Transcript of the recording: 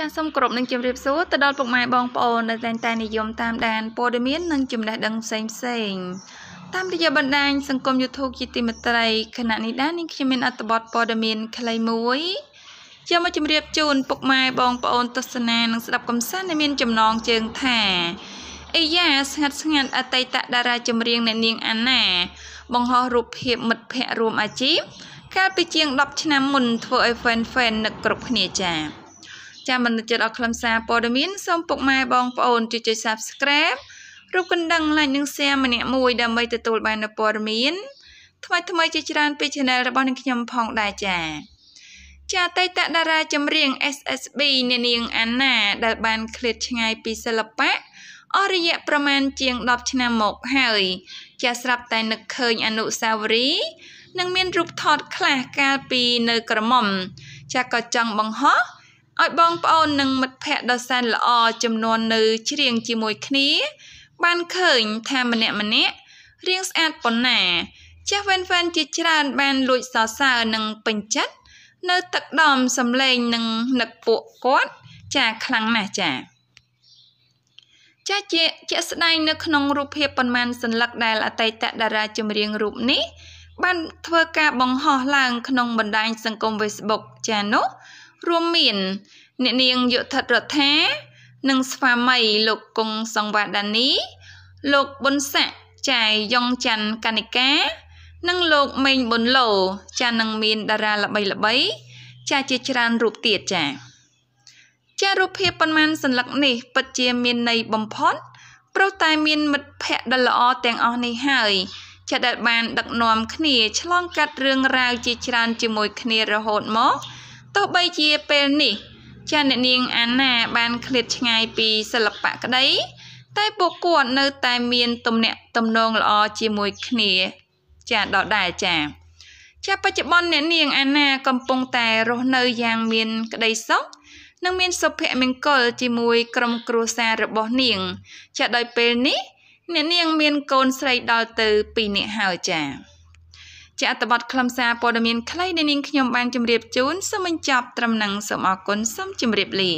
ចាសសូមគោរពនឹងជម្រាបសួរទៅដល់ពុកម៉ែបងប្អូនដែលតែងតែនិយមតាមដានព័ត៌មាននិងចំណេះដឹងផ្សេងផ្សេងតាមរយៈបណ្ដាញសង្គម YouTube ជាទីមេត្រីខណៈនេះដែរនាងខ្ញុំមានអត្ថបទព័ត៌មានខ្លីមួយជាមកជម្រាបជូនពុកម៉ែបងប្អូនទស្សនានិងស្ដាប់កំសាន្តដែលមានចំណងជើងថាអេយ៉ាស្ងាត់ស្ងាត់អតីតតារាចម្រៀងអ្នកនាងអាណា បង្ហោះរូបភាពមិត្តភ័ក្តិរួមអាជីពកាលពីជាង10ឆ្នាំមុនធ្វើឲ្យ fan fan នឹកគ្រប់គ្នាចា៎ ចាំមិនចិត្តអស់ខ្លឹមសារព័ត៌មានសូមពុកម៉ែបងប្អូនជួយចុច Subscribe រូបកណ្ដឹង like និង share ម្នាក់មួយដើម្បីទទួលបាននូវព័ត៌មានថ្មីថ្មីជាច្រើនពី Channel របស់នាងខ្ញុំផងដែរចា៎ចាតៃតតារាចម្រៀង SSB អ្នកនាងអាណា ដែលបានឃ្លាតឆ្ងាយពីសិល្បៈអស់រយៈប្រមាណជាង10ឆ្នាំមកហើយចាស្រាប់តែនឹកឃើញអនុស្សាវរីយ៍និងមានរូបថតខ្លះកាលពីនៅក្រមុំចាក៏ចង់បង្ហោះ ឲ្យបងប្អូននិងមិត្តភ័ក្តិដ៏សែនល្អចំនួននៅច្រៀងជាមួយគ្នា បានឃើញថាម្នាក់ម្នាក់រៀងស្អាតប៉ុណ្ណាចាស់វ៉ែនវ៉ែនជាច្រើនបានលួចសរសើរនិងពេញចិត្តនៅទឹកដំសំឡេងនិងនឹកពួកគាត់ចាខ្លាំងណាស់ចាចាជាជាក់ស្ដែងនៅក្នុងរូបភាពប៉ុន្មានសន្លឹកដែលអតីតតារាចម្រៀងរូបនេះបានធ្វើការបង្ហោះឡើងក្នុងបណ្ដាញសង្គម Facebook ចានោះ រួមមាន អ្នកនាងយុធិតរដ្ឋានិងស្វាមីលោកគង់សង្វាដានី លោកប៊ុនស័កចាយយ៉ងច័ន្ទកនិកា និងលោកមេងប៊ុនឡូចានឹងមានតារាល្បីល្បី ចាជាច្រើនរូបទៀតចាចារូបភាពប៉ុន្មានសន្លឹកនេះពិតជាមានន័យបំផុតព្រោះតែមានមិត្តភ័ក្តិដ៏ល្អទាំងអស់នេះហើយចាដែលបានដឹកនាំគ្នាឆ្លងកាត់រឿងរ៉ាវជាច្រើនជាមួយគ្នារហូតមក ទោះបីជាពេលនេះចាអ្នកនាងអាណាបានឃ្លាតឆ្ងាយពីសិល្បៈក្តី តែពួកគាត់នៅតែមានទំនាក់ទំនងល្អជាមួយគ្នា ចាដដែលចាចាបច្ចុប្បន្នអ្នកនាងអាណាកំពុងតែរស់នៅយ៉ាងមានក្តីសុខនិងមានសុភមង្គលជាមួយក្រុមគ្រួសាររបស់នាង ចាដោយពេលនេះ អ្នកនាងមានកូនស្រីដល់ទៅ2នាក់ហើយចា ជាអត្ថបទខ្លឹមសារព័ត៌មានខ្លីដែលនាងខ្ញុំបានជម្រាបជូនសូមបញ្ចប់ត្រឹមនឹងសូមអរគុណសូមជម្រាបលា